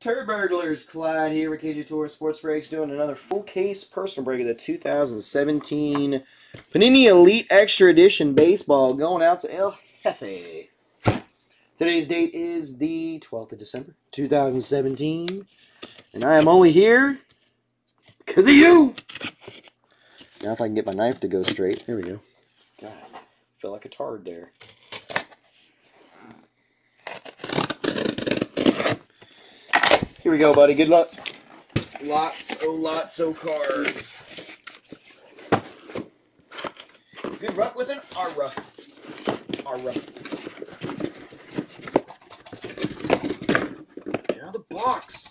Turd Burglars, Clyde here with KJ Tour Sports Breaks, doing another full case personal break of the 2017 Panini Elite Extra Edition Baseball going out to El Jefe. Today's date is the 12th of December, 2017, and I am only here because of you. Now if I can get my knife to go straight, there we go. God, feel like a tard there. Here we go, buddy. Good luck. Lots, oh, lots of cards. Good luck with an Ara. Ara. Get out of the box.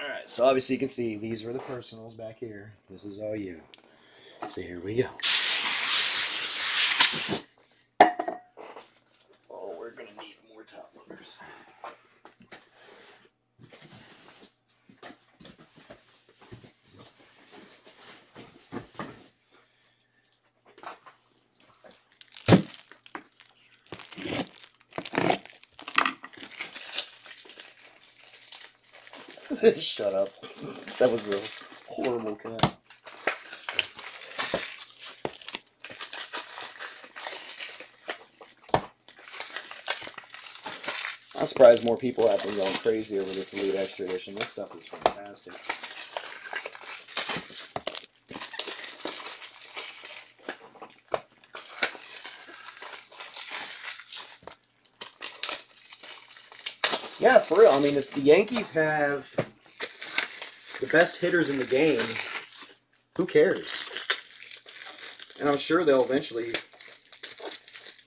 Alright, so obviously you can see these were the personals back here. This is all you. So here we go. Oh, we're gonna need more top loaders. Shut up. That was a horrible cut. I'm surprised more people have been going crazy over this Elite Extra Edition. This stuff is fantastic. Yeah, for real. I mean, if the Yankees have the best hitters in the game, who cares? And I'm sure they'll eventually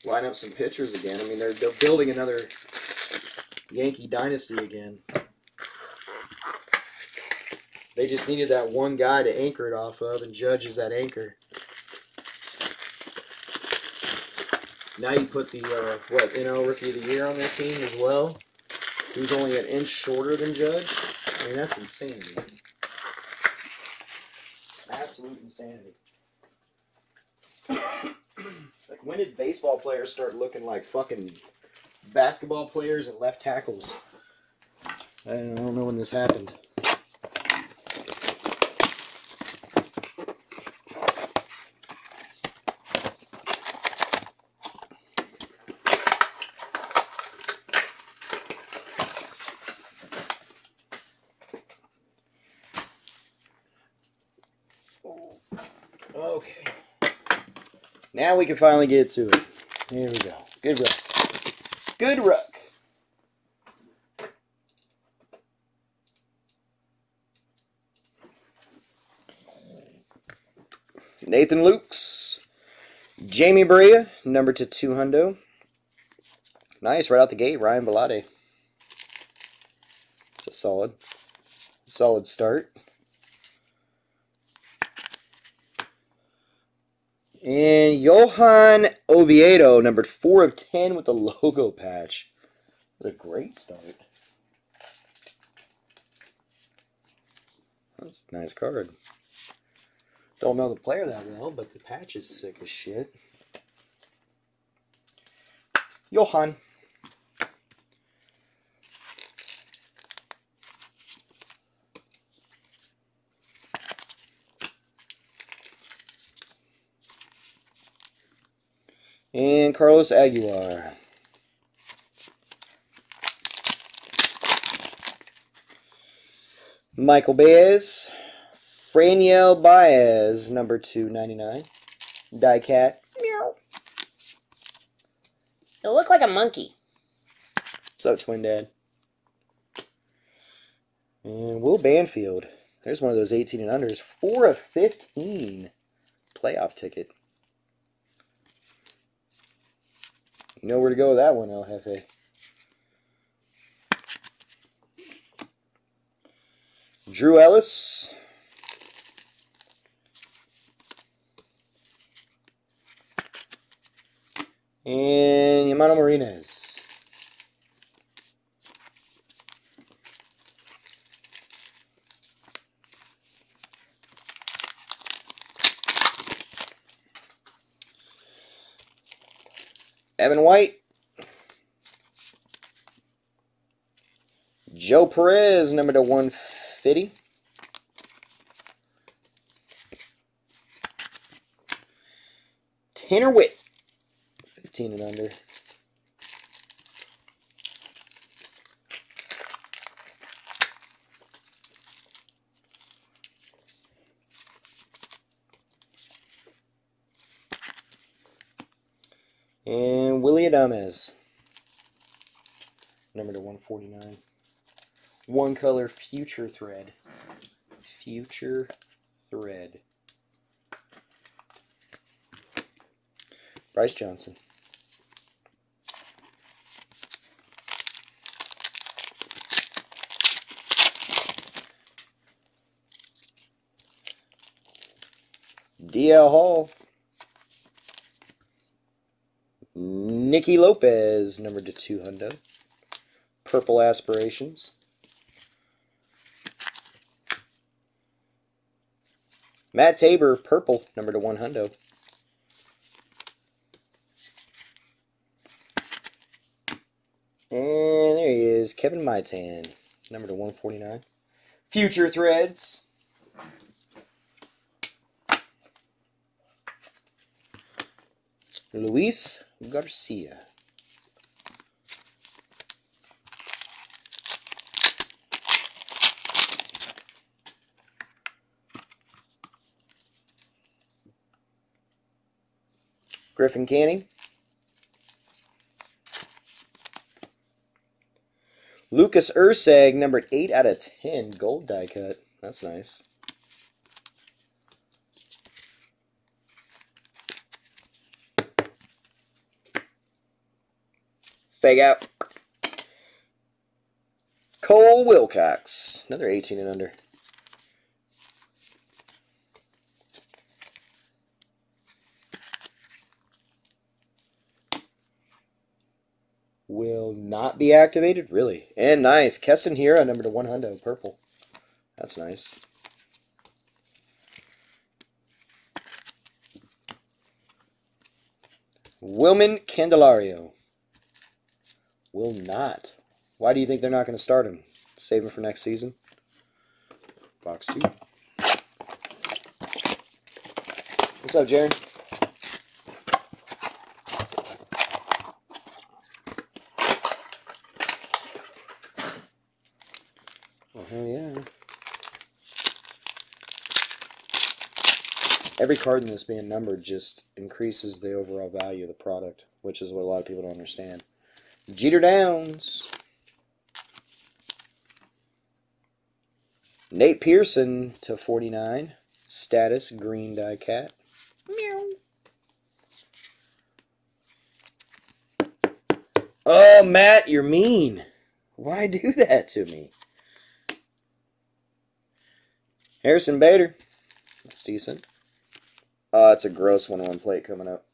line up some pitchers again. I mean, they're, they're building another Yankee dynasty again. They just needed that one guy to anchor it off of, and Judge is that anchor. Now you put the, uh, what, NL Rookie of the Year on their team as well, who's only an inch shorter than Judge. I mean, that's insanity. Absolute insanity. like, when did baseball players start looking like fucking basketball players and left tackles. I don't know when this happened. Okay. Now we can finally get to it. Here we go. Good run. Good ruck. Nathan Lukes. Jamie Brea, number to 2 hundo. Nice, right out the gate, Ryan Vilade. It's a solid, solid start. And Johan Oviedo, numbered 4 of 10 with the logo patch. It was a great start. That's a nice card. Don't know the player that well, but the patch is sick as shit. Johan. And Carlos Aguilar. Michael Baez. Franiel Baez, number 299. Diecat. Meow. You look like a monkey. What's up, Twin Dad? And Will Banfield. There's one of those 18 and unders. 4 of 15. Playoff ticket. You know where to go with that one, El Jefe. Drew Ellis. And Yamano Martinez. Evan White. Joe Perez, number to 150. Tanner Witt, 15 and under. Adames, number to 149. One color future thread. Future thread. Bryce Johnson. DL Hall. Nicky Lopez, number to 200. Purple Aspirations. Matt Tabor, purple, number to 100. And there he is, Kevin Maitan, number to 149. Future Threads. Luis Garcia. Griffin Canning. Lucas Erceg, numbered 8 out of 10, gold die cut. That's nice. Fake out. Cole Wilcox, another 18 and under. Will not be activated? Really? And nice. Keston Hiura, number to 100, purple. That's nice. Wilman Candelario. Will not. Why do you think they're not going to start him? Save him for next season? Box two. What's up, Jaron? Oh, hell yeah. Every card in this being numbered just increases the overall value of the product, which is what a lot of people don't understand. Jeter Downs. Nate Pearson to 49. Status green die cat. Meow. Oh, Matt, you're mean. Why do that to me? Harrison Bader. That's decent. Oh, it's a gross one on plate coming up.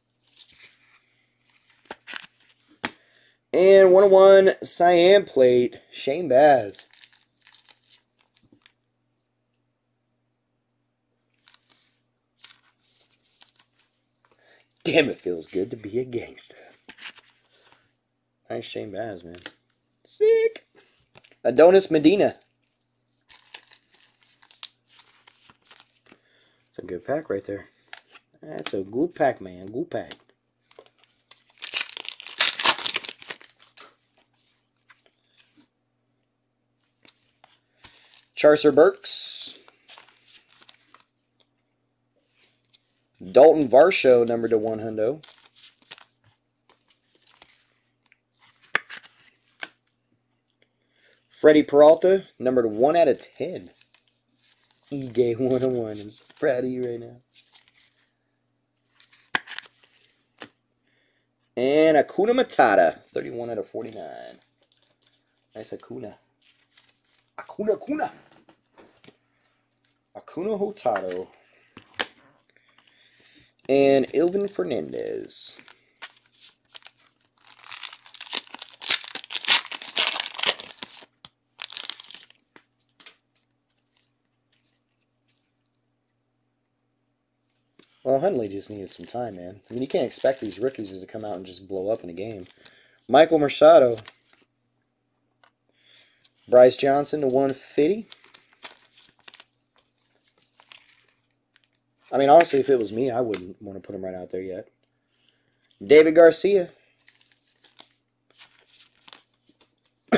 And 101 cyan plate, Shane Baz. Damn, it feels good to be a gangster. Nice Shane Baz, man. Sick. Adonis Medina. It's a good pack right there. That's a good pack, man. Good pack. Charcer Burks. Dalton Varsho, number to 100. Freddie Peralta, numbered 1 out of 10. E-Gay 101. I'm so proud of you right now. And Acuna Matata, 31 out of 49. Nice Acuna. Acuna Acuna. Acuna Hotado. And Ilvin Fernandez. Well, Huntley just needed some time, man. I mean, you can't expect these rookies to come out and just blow up in a game. Michael Machado. Bryce Johnson to 150. I mean, honestly, if it was me, I wouldn't want to put him right out there yet. David Garcia.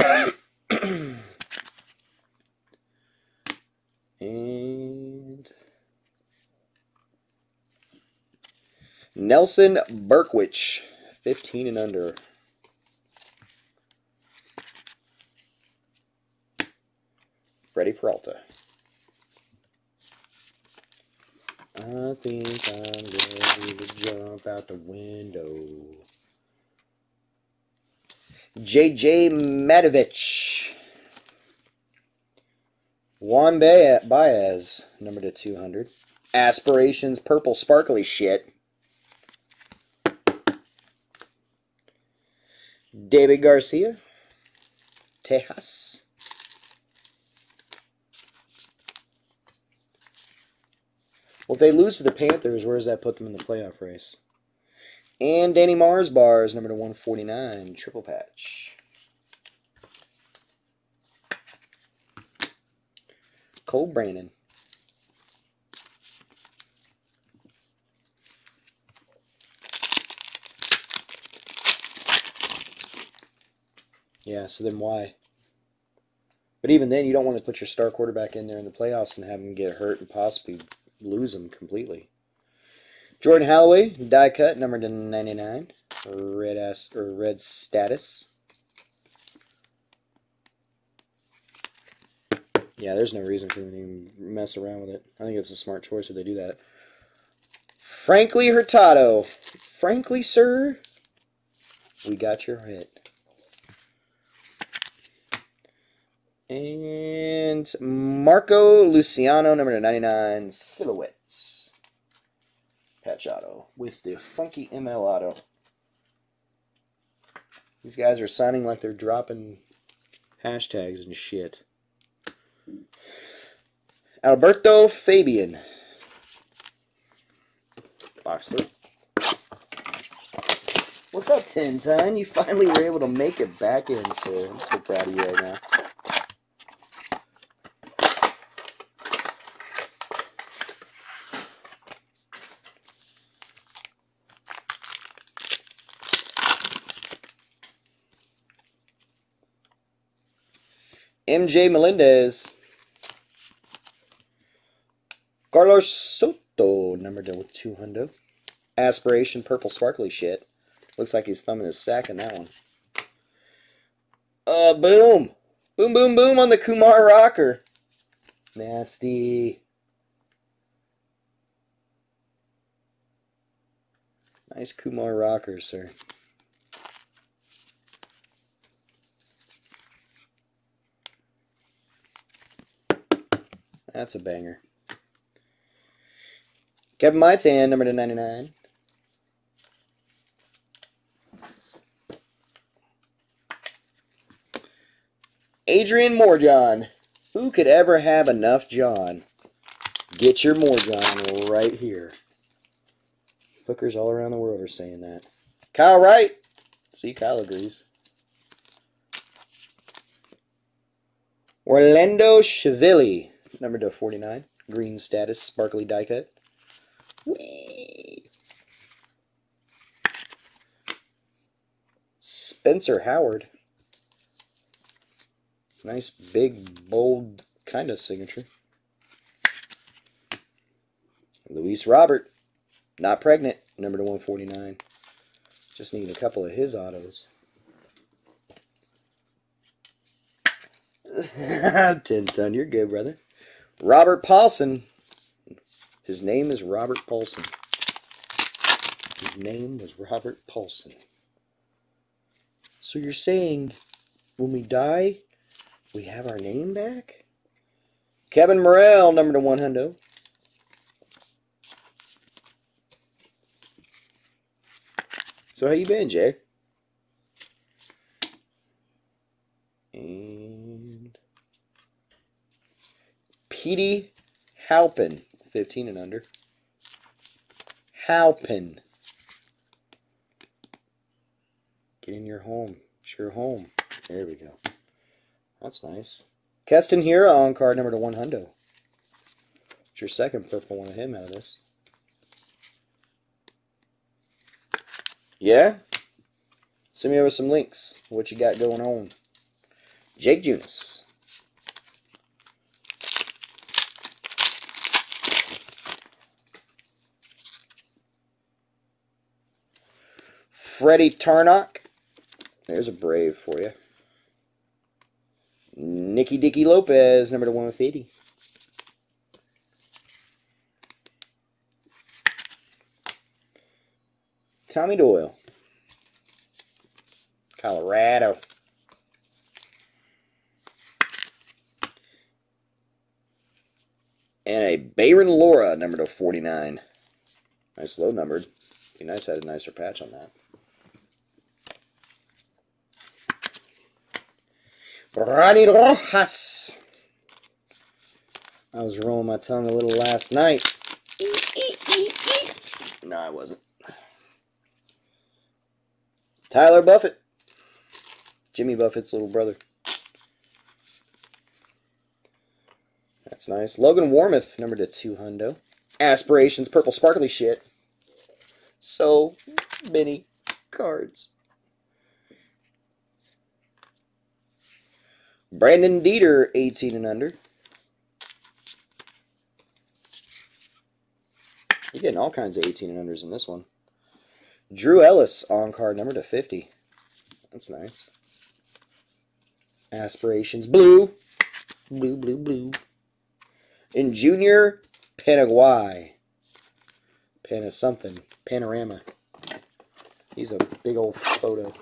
and Nelson Berkwich, 15 and under. Freddie Peralta. I think I'm ready to jump out the window. JJ Madovich. Juan Baez, number to 200. Aspirations, purple sparkly shit. David Garcia. Tejas. Well, if they lose to the Panthers, where does that put them in the playoff race? And Danny Mars bars, number to 149, triple patch. Cole Brandon. Yeah, so then why? But even then, you don't want to put your star quarterback in there in the playoffs and have him get hurt and possibly lose them completely. Jordan Holloway, die cut, number to 99. Red ass or red status. Yeah, there's no reason for them to mess around with it. I think it's a smart choice if they do that. Frankly Hurtado. Frankly, sir, we got your hit. And Marco Luciano, number 99, Silhouettes. Patch auto with the funky ML auto. These guys are signing like they're dropping hashtags and shit. Alberto Fabian. Boxler. What's up, Tintin? You finally were able to make it back in, sir. I'm so proud of you right now. MJ Melendez. Carlos Soto, number with 200. Aspiration, purple sparkly shit. Looks like he's thumbing his sack in that one. Uh, boom. Boom, boom, boom on the Kumar Rocker. Nasty. Nice Kumar Rocker, sir. That's a banger. Kevin Maitan, number to 99. Adrian Morejon. Who could ever have enough John? Get your Morejon right here. Hookers all around the world are saying that. Kyle Wright. See, Kyle agrees. Orlando Chivili number to 49. Green status, sparkly die cut. Whee! Spencer Howard. Nice, big, bold kind of signature. Luis Robert. Not pregnant. Number to 149. Just need a couple of his autos. Ten ton, you're good, brother. Robert Paulson. His name is Robert Paulson. His name was Robert Paulson. So you're saying when we die, we have our name back? Kevin Morrell, number to 100. So how you been, Jay? Petey Halpin, 15 and under. Halpin. Get in your home. It's your home. There we go. That's nice. Keston Hiura on card number to one hundo. It's your second purple one of him out of this. Yeah? Send me over some links. What you got going on? Jake Junis. Freddie Tarnok. There's a Brave for you. Nicky Dicky Lopez, number to 150. Tommy Doyle. Colorado. And a Bayron Lora, number to 49. Nice low numbered. Be nice had a nicer patch on that. Ronnie Rojas. I was rolling my tongue a little last night. No, I wasn't. Tyler Buffett. Jimmy Buffett's little brother. That's nice. Logan Warmoth, number to 2 hundo. Aspirations, purple sparkly shit. So many cards. Brandon Dieter, 18 and under. You're getting all kinds of 18 and unders in this one. Drew Ellis on card number to 50. That's nice. Aspirations blue. Blue, blue, blue. In Junior Paraguay. Pana something. Panorama. He's a big old photo.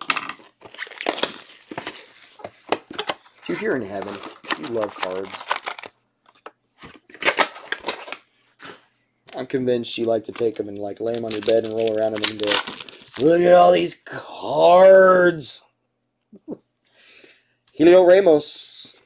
Dude, you're in heaven. You love cards. I'm convinced you like to take them and like lay them on your bed and roll around them and go, look at all these cards. Heliot Ramos.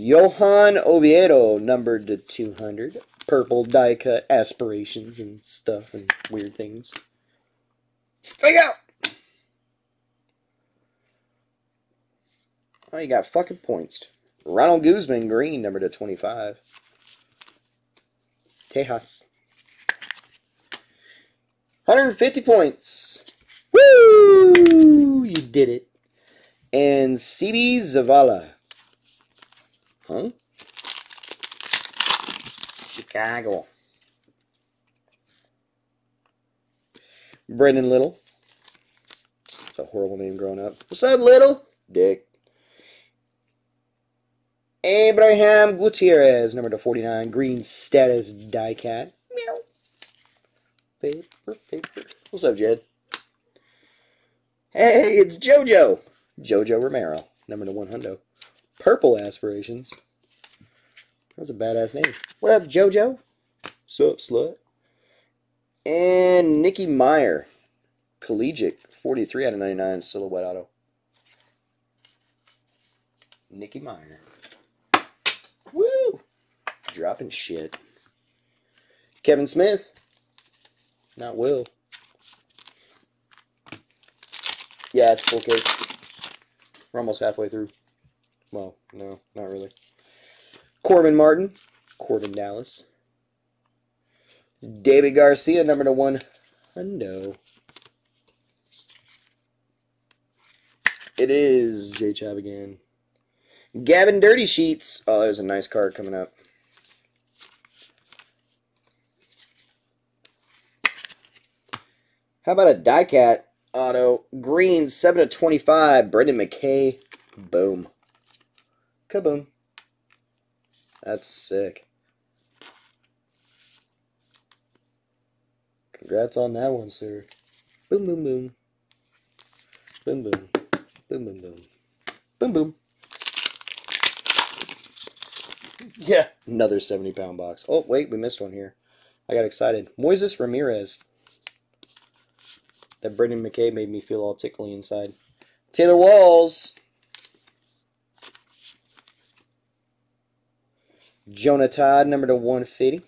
Johan Oviedo, numbered to 200. Purple die cut aspirations and stuff and weird things. Fake out! Oh, you got fucking points. Ronald Guzman, green, number to 25. Tejas. 150 points. Woo! You did it. And Seby Zavala. Huh? Chicago. Brendon Little. That's a horrible name growing up. What's up, Little? Dick. Abraham Gutierrez, number to 49, green status die cat. Meow. Paper, paper. What's up, Jed? Hey, it's JoJo. JoJo Romero, number to 100. Purple aspirations. That's a badass name. What up, JoJo? Sup, slut? And Nikki Meyer, collegiate, 43 out of 99, silhouette auto. Nikki Meyer. Woo! Dropping shit. Kevin Smith. Not Will. Yeah, it's full case. We're almost halfway through. Well, no, not really. Corbin Martin. Corbin Dallas. David Garcia, number to one. Hundo. It is J Chab again. Gavin Dirty Sheets. Oh, there's a nice card coming up. How about a die cat auto? Green, 7 of 25. Brendan McKay. Boom. Kaboom. That's sick. Congrats on that one, sir. Boom, boom, boom. Boom, boom. Boom, boom, boom. Boom, boom. Yeah. Another 70 pound box. Oh, wait, we missed one here. I got excited. Moises Ramirez. That Brendan McKay made me feel all tickly inside. Taylor Walls. Jonah Todd, number to 150.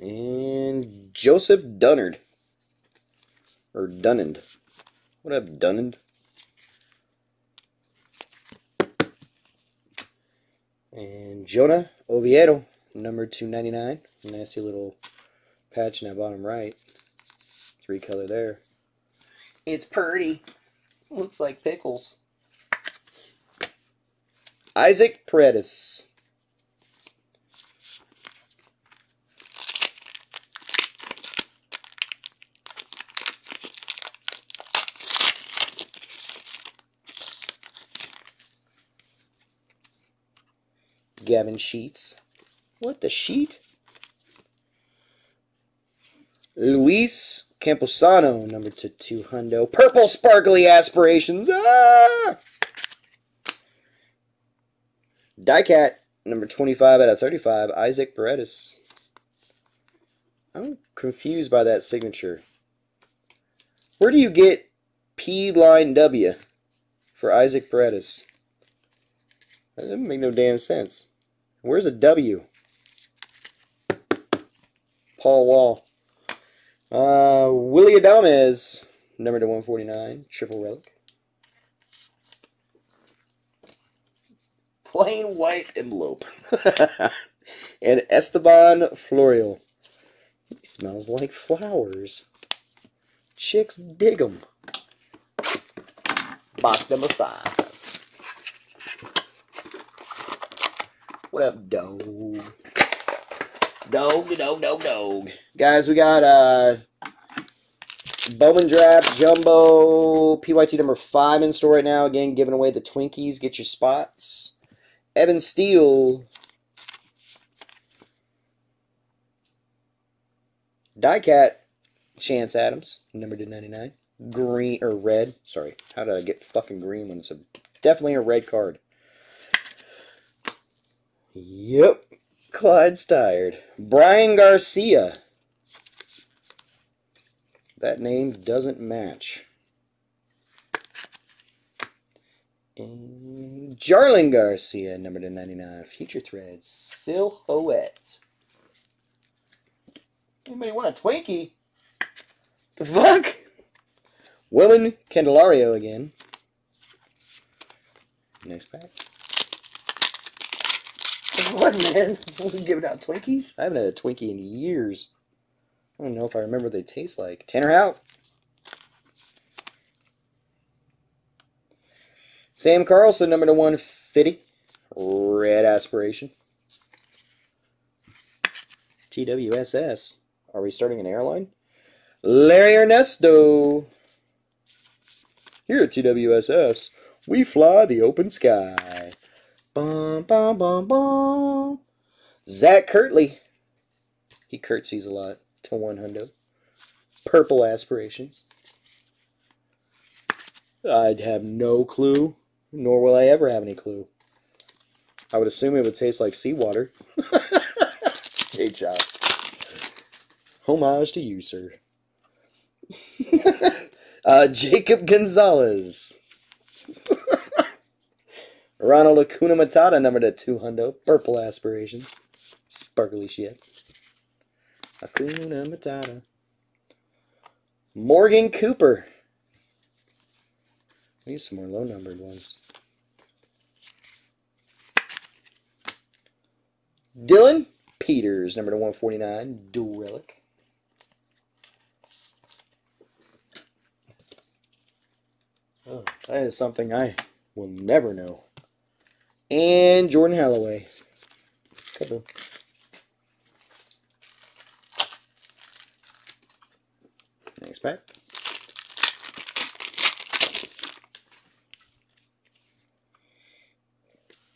And Joseph Dunnard. Or Dunnand. What up, Dunnand? And Jonah Oviedo, number 299. Nasty little patch in that bottom right. Three color there. It's pretty. Looks like pickles. Isaac Paredes. Gavin Sheets. What the sheet? Luis Campusano, number to two hundo. Purple sparkly aspirations. Ah! Diecat, number 25 out of 35. Isaac Paredes. I'm confused by that signature. Where do you get P line W for Isaac Paredes? That doesn't make no damn sense. Where's a W? Paul Wall. Uh, Willie Adames, number to 149, triple relic. Plain white envelope. and Estevan Florial. He smells like flowers. Chicks dig 'em. Box number five. What up, dog? Dog, dog, dog, dog. Guys, we got uh Bowman Draft Jumbo PYT number five in store right now. Again, giving away the Twinkies. Get your spots. Evan Steele. Diecat Chance Adams, number to 99. Green or red. Sorry. How did I get fucking green when it's a definitely a red card? Yep. Clyde's tired. Brian Garcia. That name doesn't match. And Jarlin Garcia, number to 99. Future Threads. Silhouette. Anybody want a Twinkie? The fuck? Willen Candelario again. Next pack. What, man? We're giving out Twinkies? I haven't had a Twinkie in years. I don't know if I remember what they taste like. Tanner out. Sam Carlson, number to 150. Red aspiration. TWSS. Are we starting an airline? Larry Ernesto. Here at TWSS, we fly the open sky. Bum, bum, bum, bum. Zach Kirtley. He curtsies a lot to one hundo. Purple aspirations. I'd have no clue, nor will I ever have any clue. I would assume it would taste like seawater. Great job. Homage to you, sir. uh, Jacob Gonzalez. Ronald Acuna Matata, number to 200. Purple aspirations. Sparkly shit. Acuna Matata. Morgan Cooper. We need some more low numbered ones. Dylan Peters, number to 149. Dual relic. Oh, that is something I will never know. And Jordan Holloway. Couple. Next pack.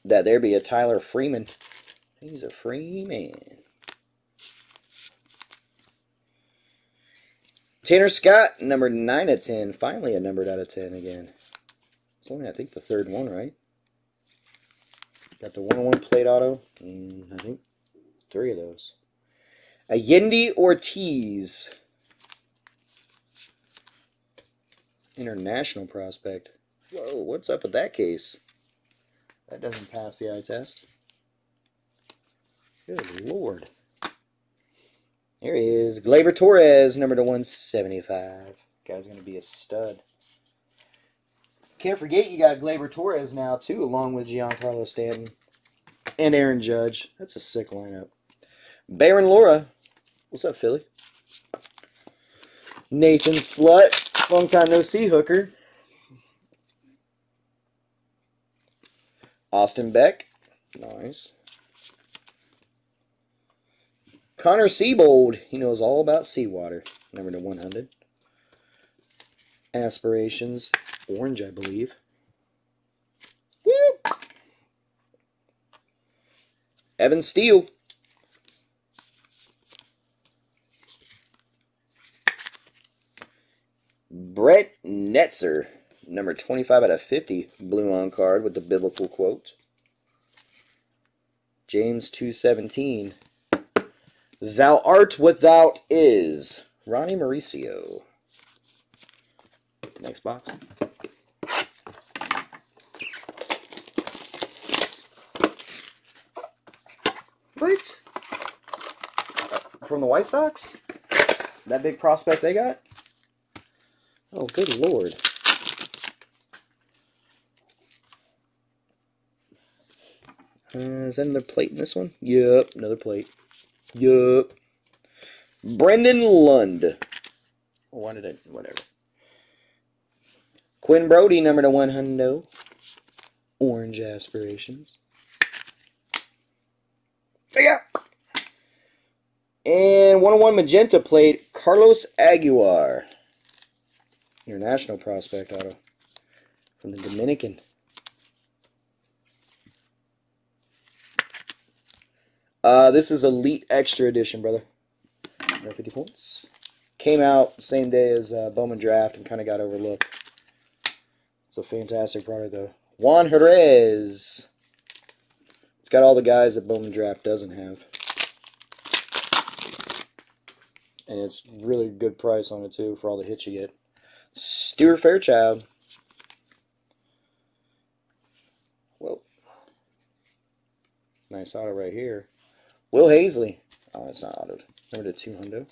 That there be a Tyler Freeman. He's a free man. Tanner Scott, number 9 of 10. Finally a numbered out of 10 again. It's only, I think, the third one, right? Got the 101 plate auto. And I think three of those. Allende Ortiz. International prospect. Whoa, what's up with that case? That doesn't pass the eye test. Good lord. Here he is. Gleyber Torres, number to 175. Guy's going to be a stud. Can't forget you got Gleyber Torres now, too, along with Giancarlo Stanton and Aaron Judge. That's a sick lineup. Bayron Lora. What's up, Philly? Nathan Slut. Long time no see, hooker. Austin Beck. Nice. Connor Seabold. He knows all about seawater. Number to 100. Aspirations. Orange, I believe. Woo! Evan Steele. Brett Netzer, number 25 out of 50, blue on card with the biblical quote. James 217. Thou art what thou is. Ronnie Mauricio. Next box. What? From the White Sox? That big prospect they got? Oh, good lord. Uh, is that another plate in this one? Yup, another plate. Yup. Brendan Lund. Why did I? Whatever. Quinn Brodey, number to one hundo. Orange aspirations. Yeah. And 101 magenta plate, Carlos Aguilar. International prospect auto from the Dominican. Uh, this is Elite Extra Edition, brother. 50 points. Came out same day as uh, Bowman Draft and kind of got overlooked. A fantastic product, though. Juan Jerez. It's got all the guys that Bowman Draft doesn't have. And it's really good price on it, too, for all the hits you get. Stuart Fairchild. Whoa. Nice auto right here. Will Hazley. Oh, it's not autoed. Number to 200.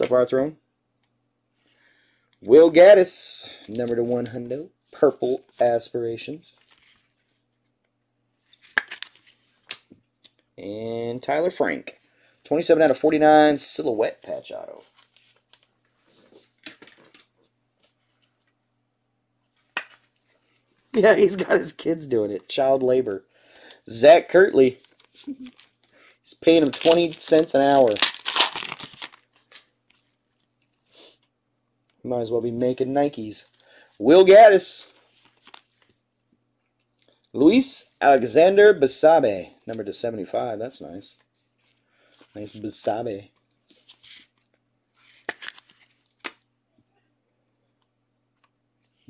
Up, Arthur? Will Gaddis. Number to 100. Purple Aspirations. And Tyler Frank. 27 out of 49 silhouette patch auto. Yeah, he's got his kids doing it. Child labor. Zach Kirtley. He's paying him 20 cents an hour. Might as well be making Nikes. Will Gaddis. Luis Alexander Basabe. Number to 75. That's nice. Nice Basabe.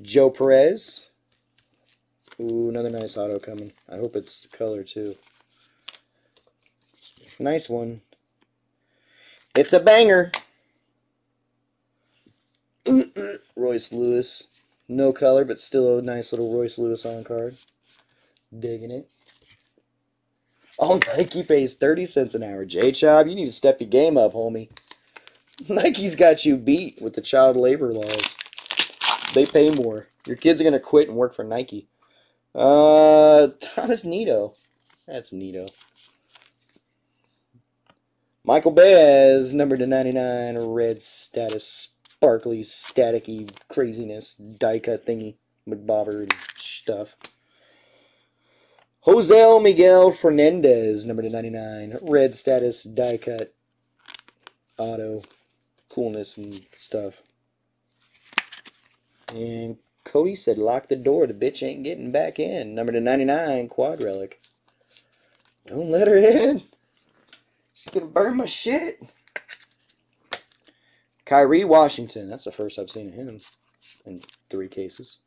Joe Perez. Ooh, another nice auto coming. I hope it's color too. Nice one. It's a banger. Royce Lewis. No color, but still a nice little Royce Lewis on card. Digging it. Oh, Nike pays 30 cents an hour. J-Chob, you need to step your game up, homie. Nike's got you beat with the child labor laws. They pay more. Your kids are going to quit and work for Nike. Uh, Thomas Nito. That's Nito. Michael Baez, number to 99, red status, sparkly, staticky craziness, die cut thingy, McBobber and stuff. Jose Miguel Fernandez, number to 99. Red status, die cut, auto, coolness and stuff. And Cody said, lock the door. The bitch ain't getting back in. Number to 99, quad relic. Don't let her in. She's going to burn my shit. Kyrie Washington. That's the first I've seen of him in three cases.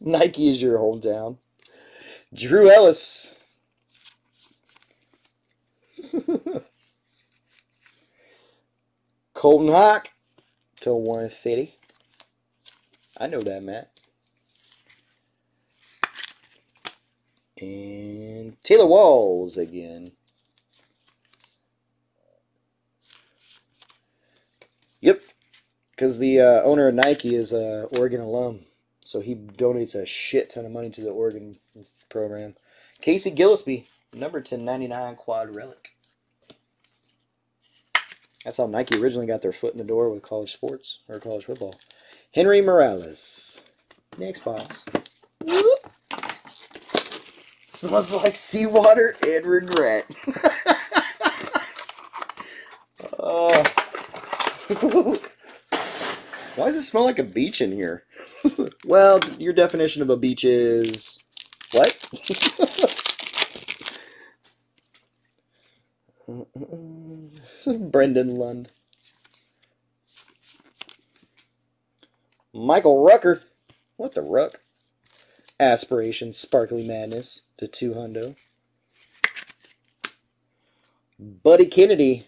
Nike is your hometown. Drew Ellis. Colton Hawk to 150. I know that, Matt. And Taylor Walls again. Yep, because the uh, owner of Nike is a Oregon alum, so he donates a shit ton of money to the Oregon program. Casey Gillaspie, number 1099 quad relic. That's how Nike originally got their foot in the door with college sports or college football. Henry Morales. Next box. Whoop. Smells like seawater and regret. oh. Why does it smell like a beach in here? well, your definition of a beach is what? Brendan Lund. Michael Rucker. What the ruck? Aspiration Sparkly Madness to 2 hundo. Buddy Kennedy.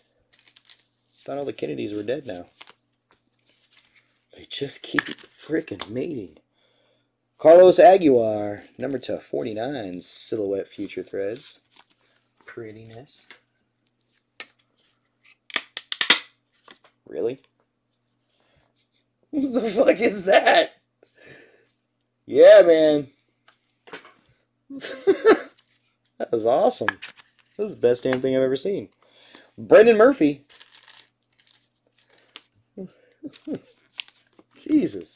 Thought all the Kennedys were dead now. They just keep freaking mating. Carlos Aguilar, number to 49, Silhouette Future Threads. Prettiness. Really? What the fuck is that? Yeah, man. that was awesome. That was the best damn thing I've ever seen. Brendan Murphy. Jesus.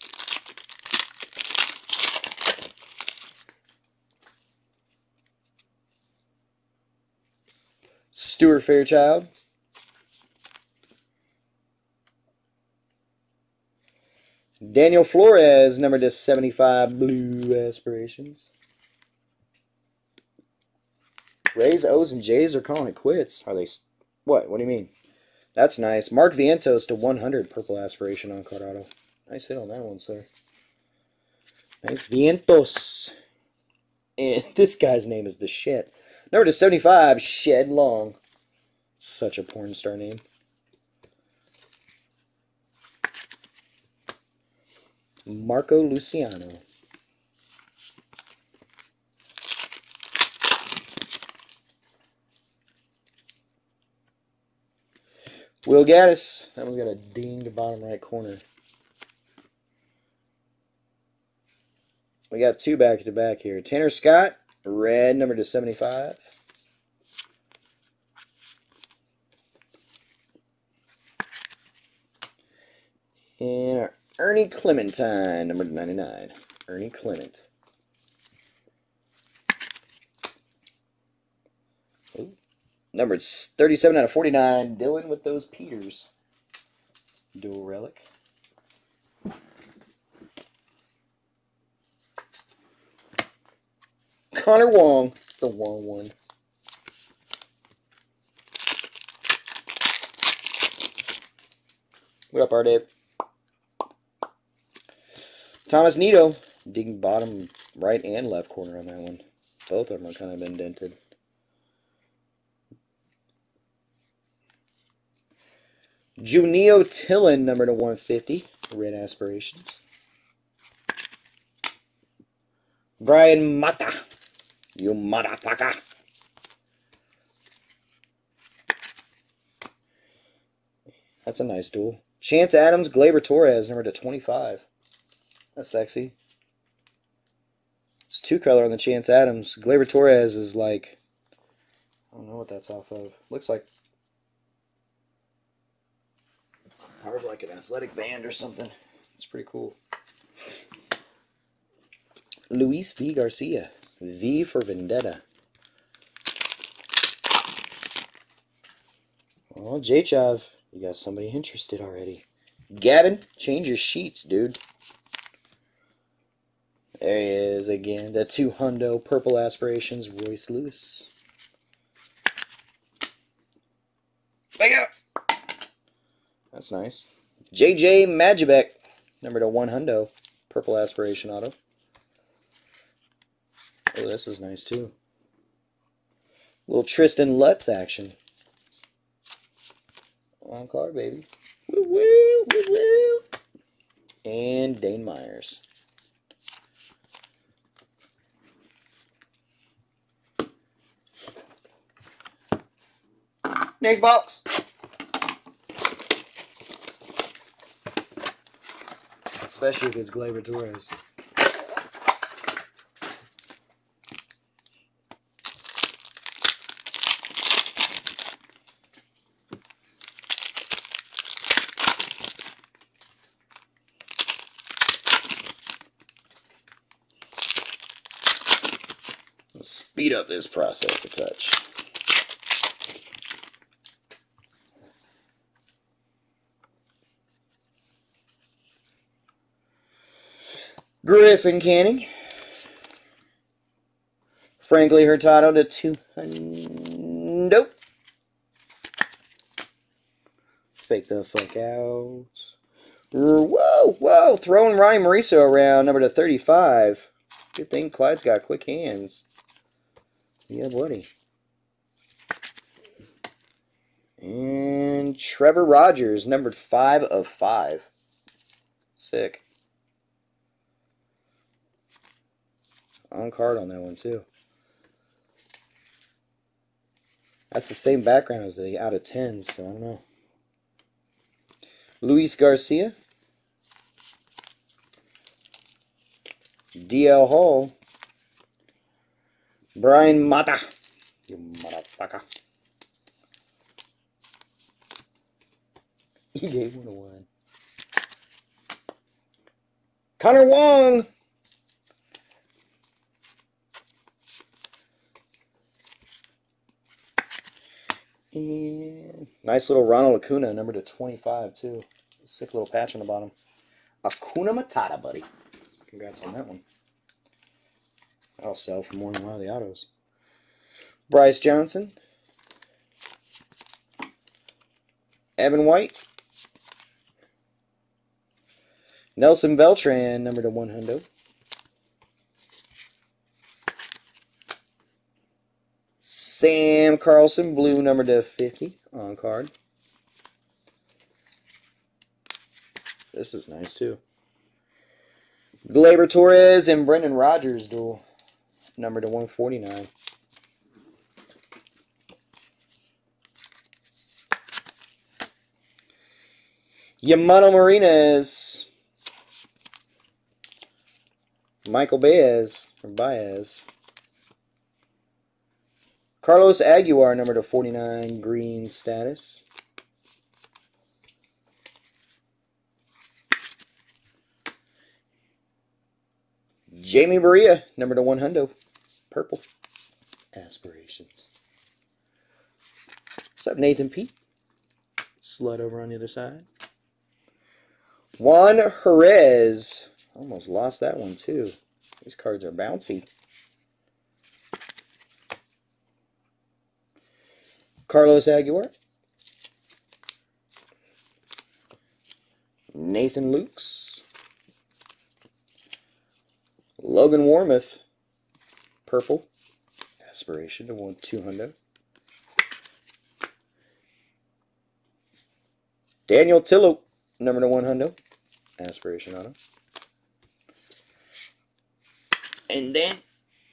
Stuart Fairchild. Daniel Flores, number to 75, Blue Aspirations. Rays, O's, and J's are calling it quits. Are they? What? What do you mean? That's nice. Mark Vientos to 100, Purple Aspiration on Colorado. Nice hit on that one, sir. Nice Vientos. And this guy's name is the shit. Number to 75, Shed Long. Such a porn star name. Marco Luciano. Will Gaddis. That one's got a dinged bottom right corner. We got two back to back here. Tanner Scott, red number to 75. And our Ernie Clementine, number 99. Ernie Clement. Ooh. Numbered 37 out of 49. Dylan with those Peters. Dual relic. Connor Wong. It's the Wong one. What up, R. Dave? Thomas Nito. Digging bottom right and left corner on that one. Both of them are kind of indented. Junio Tillin, number to 150. Red aspirations. Bryan Mata. You motherfucker. That's a nice duel. Chance Adams, Gleyber Torres, number to 25. That's sexy. It's two color on the Chance Adams. Gleyber Torres is like, I don't know what that's off of. Looks like part of like an athletic band or something. It's pretty cool. Luis V. Garcia. V for Vendetta. Well, Jachov, you got somebody interested already. Gavin, change your sheets, dude. There he is again. The two hundo purple aspirations, Royce Lewis. Bam! That's nice. JJ Matijevic, number to one hundo, purple aspiration auto. Oh, this is nice too. Little Tristen Lutz action. On card, baby. Woo woo, woo woo. And Dane Myers. Next box. Especially if it's Gleyber Torres. Speed up this process a touch. Griffin Canning. Frankly Hurtado to 200. Nope. Fake the fuck out. Whoa, whoa. Throwing Ronny Mauricio around, number to 35. Good thing Clyde's got quick hands. Yeah, buddy. And Trevor Rogers, numbered 5 of 5. Sick. On card on that one, too. That's the same background as the out of 10, so I don't know. Luis Garcia. DL Hall. Bryan Mata. You motherfucker. He gave one a one. Connor Wong. And nice little Ronald Acuna, number to 25, too. Sick little patch on the bottom. Acuna Matata, buddy. Congrats on that one. That'll sell for more than one of the autos. Bryce Johnson. Evan White. Nelson Beltran, number to 100. Sam Carlson, blue number to 50 on card. This is nice too. Gleyber Torres and Brendan Rodgers duel, number to 149. Yamano Martinez. Michael Baez, or Baez. Carlos Aguilar, number to 49, green status. Jamie Maria, number to 100, purple. Aspirations. What's up, Nathan P? Slut over on the other side. Juan Jerez. Almost lost that one, too. These cards are bouncy. Carlos Aguilar. Nathan Lukes. Logan Warmoth. Purple. Aspiration to 1 200. Daniel Tillo, number to 100. Aspiration on him. And then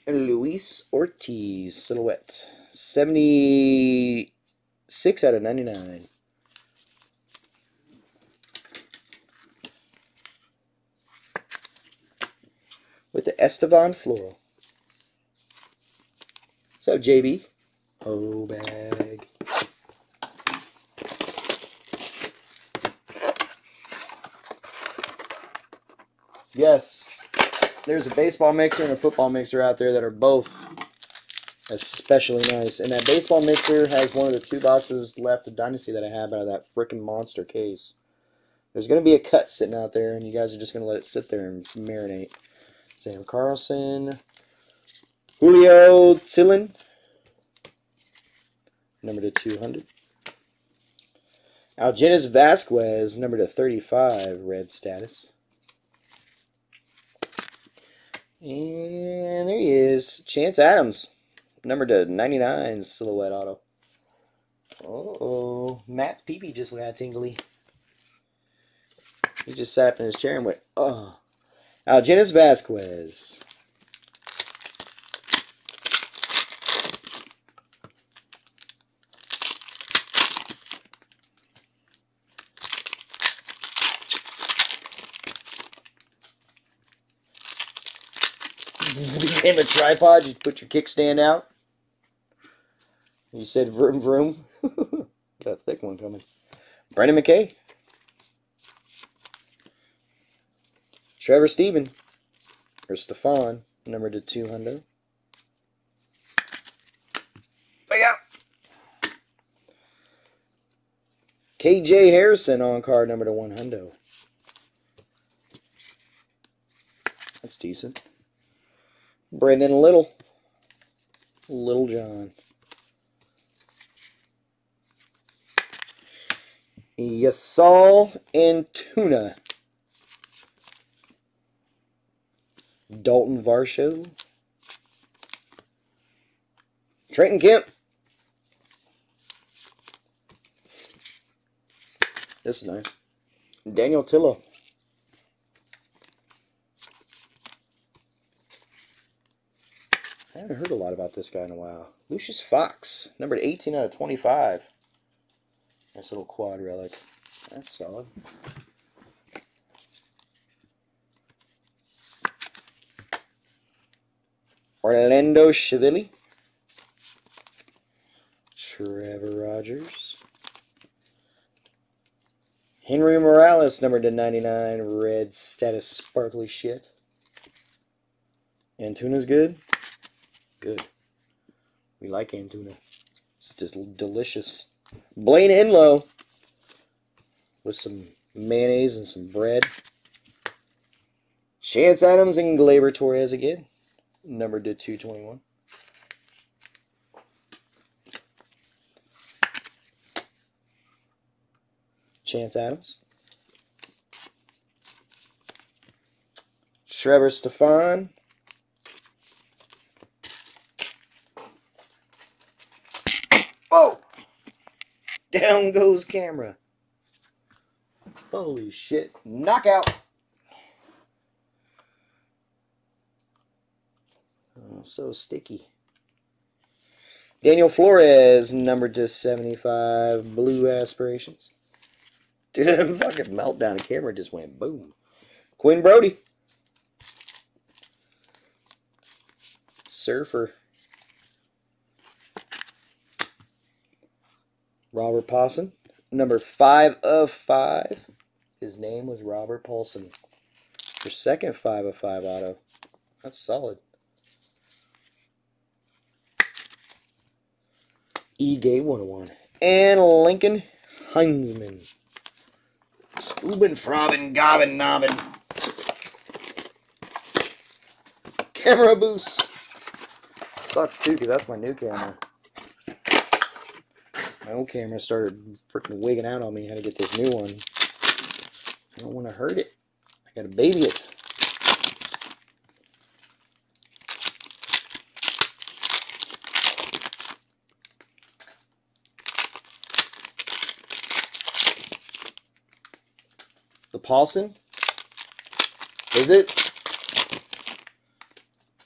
Luis Ortiz, silhouette. 76 out of 99. With the Estevan Florial. So, JB. Oh, bag. Yes, there's a baseball mixer and a football mixer out there that are both especially nice. And that baseball mixer has one of the two boxes left of Dynasty that I have out of that freaking monster case. There's going to be a cut sitting out there, and you guys are just going to let it sit there and marinate. Sam Carlson, Julio Tillin, number to 200. Algenis Vasquez, number to 35, red status. And there he is, Chance Adams, number to 99, silhouette auto. oh, Matt's peepee just got tingly. He just sat up in his chair and went, uh. oh. Algenis Vasquez. This became a tripod. You put your kickstand out. You said vroom vroom. Got a thick one coming. Brendan McKay. Trevor Stephen. Or Stefan. Number to 200. Take out. KJ Harrison on card number to 100. That's decent. Brendon Little. Little John. Yasel Antuna. Dalton Varsho. Trenton Kemp. This is nice. Daniel Tillo. Haven't heard a lot about this guy in a while. Lucius Fox, numbered 18 out of 25. Nice little quad relic. That's solid. Orlando Chivili. Trevor Rogers. Henry Morales, number to 99, red status sparkly shit. Antuna's good. Good. We like Antuna. It's just delicious. Blaine Enlow with some mayonnaise and some bread. Chance Adams and Gleyber Torres again. Number to 221. Chance Adams. Trevor Stephan. Oh! Down goes camera. Holy shit. Knockout. Oh, so sticky. Daniel Flores, number to 75, Blue Aspirations. Dude, fucking meltdown. The camera just went boom. Quinn Brodey. Surfer. Robert Paulson, number five of five. His name was Robert Paulson. Your second five of five auto. That's solid. E Gay 101. And Lincoln Henzman. Scoobin, frobbin, gobbin, nobbin. Camera boost. Sucks too, because that's my new camera. Old camera started freaking wigging out on me. How to get this new one. I don't want to hurt it. I gotta baby it. The Paulson? Is it?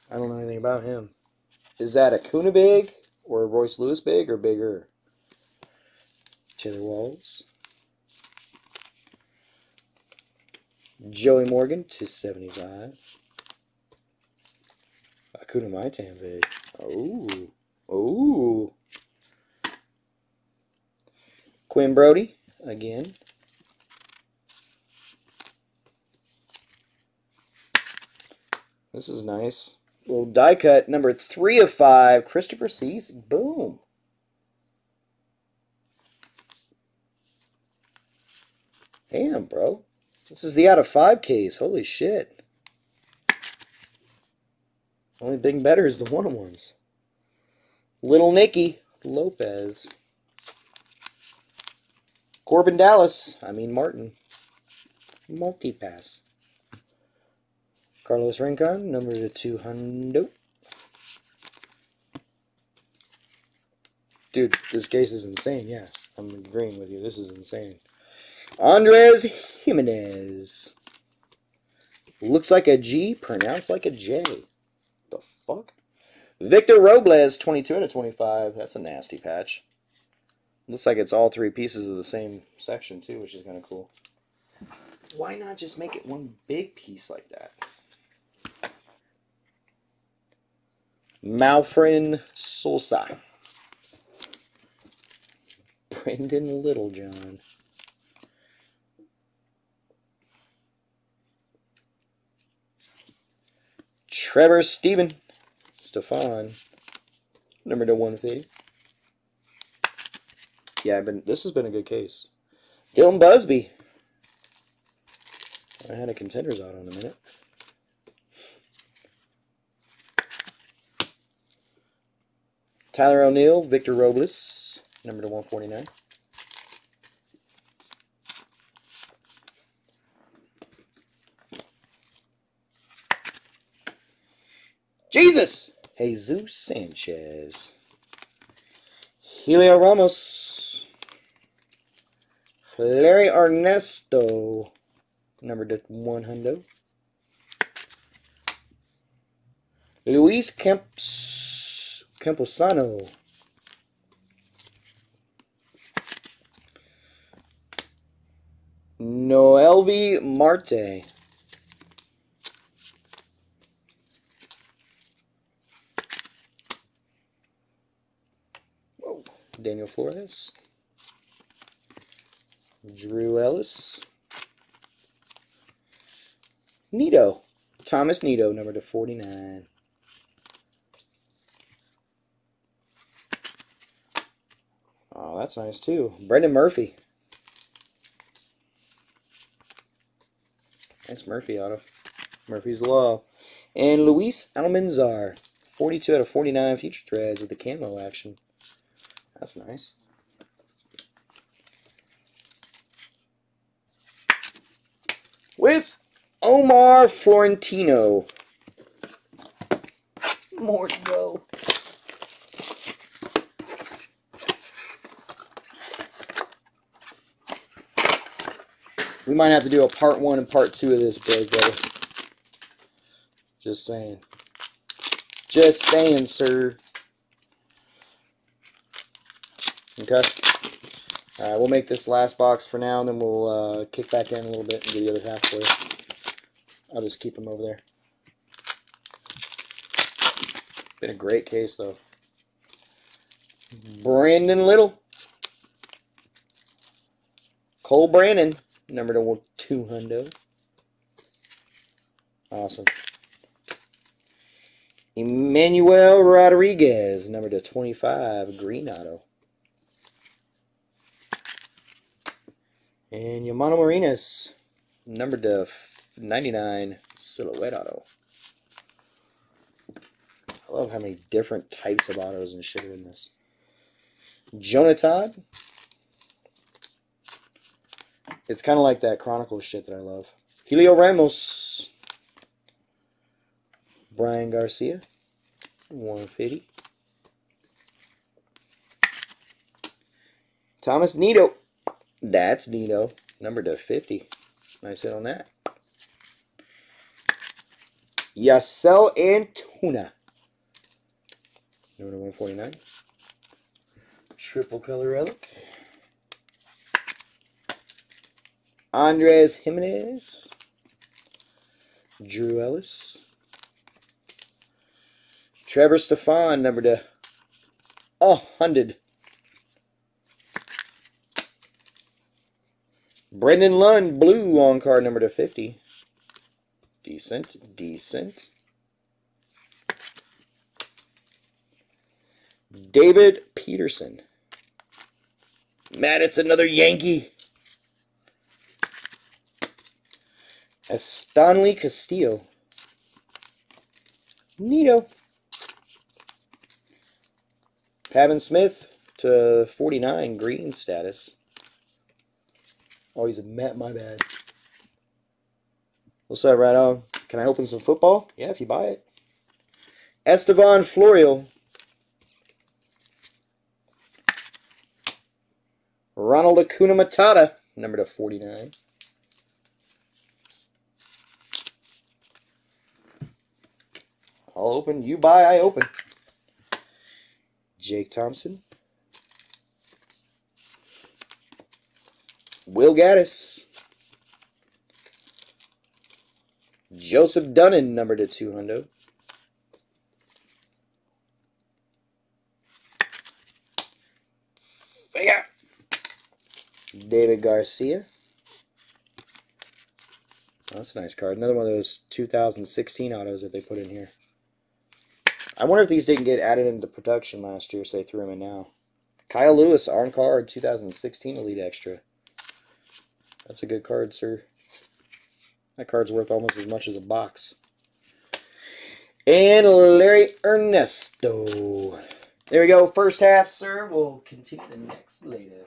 I don't know anything about him. Is that Acuna big or a Royce Lewis big or bigger? Taylor Walls. Joey Morgan to 75. Acuna Maitan big. Oh. Oh. Quinn Brodey again. This is nice. Little die cut number three of five. Christopher Cease. Boom. Damn, bro. This is the out of five case. Holy shit. Only thing better is the one ones. Little Nicky Lopez. Corbin Dallas. I mean Martin. Multi-pass. Carlos Rincon, number to 200. Dude, this case is insane. Yeah, I'm agreeing with you. This is insane. Andres Gimenez. Looks like a G, pronounced like a J. The fuck? Victor Robles, 22 out of 25. That's a nasty patch. Looks like it's all three pieces of the same section, too, which is kind of cool. Why not just make it one big piece like that? Malfrin Solsa. Brendan Littlejohn. Trevor Stephen. Stefan. Number to 150. Yeah, I've been this has been a good case. Dylan Busby. I had a contenders out on a minute. Tyler O'Neill, Victor Robles, number to 149. Jesus! Jesus Sanchez. Heliot Ramos. Larry Ernesto. Number to 100. Luis Camps, Campusano. Noelvi Marte. Whoa. Daniel Flores. Drew Ellis. Nito. Thomas Nito, number to 49. Oh, that's nice too. Brendan Murphy. Nice Murphy auto. Murphy's Law. And Luis Almanzar. 42 out of 49 future threads with the camo action. That's nice. With Omar Florentino. More to go. We might have to do a part one and part two of this break, brother. Just saying. Just saying, sir. All right, we'll make this last box for now, and then we'll uh, kick back in a little bit and do the other half for you. I'll just keep them over there. Been a great case, though. Brendon Little. Cole Brandon, number to 200. Awesome. Emmanuel Rodriguez, number to 25, green auto. And Yamano Marinas, number to 99, silhouette auto. I love how many different types of autos and shit are in this. Jonah Todd. It's kind of like that Chronicle shit that I love. Heliot Ramos. Brian Garcia. 150. Thomas Nito. That's Nino, Number to 50. Nice hit on that. Yasel Antuna. Number 149. Triple color relic. Andres Gimenez. Drew Ellis. Trevor Stephan, number to oh, 100. Brendan Lund, blue on card number to 50. Decent, decent. David Peterson. Matt, it's another Yankee. Stanley Castillo. Nito. Pavin Smith to 49, green status. Oh, he's a Met, my bad. What's up, right on? Can I open some football? Yeah, if you buy it. Estevan Florial. Ronald Acuna Matata, number to 49. I'll open. You buy, I open. Jake Thompson. Will Gaddis. Joseph Dunand, number to 200. Vega. David Garcia. Oh, that's a nice card. Another one of those 2016 autos that they put in here. I wonder if these didn't get added into production last year, so they threw them in now. Kyle Lewis on card, 2016 Elite Extra. That's a good card, sir. That card's worth almost as much as a box. And Larry Ernesto. There we go. First half, sir. We'll continue the next later.